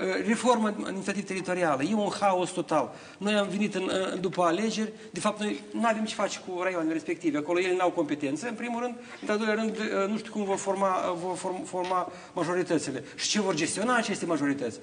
Eh, reforma administrativ teritorială. E un haos total. Noi am venit în, eh, după alegeri, de fapt noi nu avem ce face cu raioanele respective. Acolo ele nu au competență, în primul rând, în al doilea rând, eh, nu știu cum vor forma, vor forma majoritățile și ce vor gestiona aceste majorități.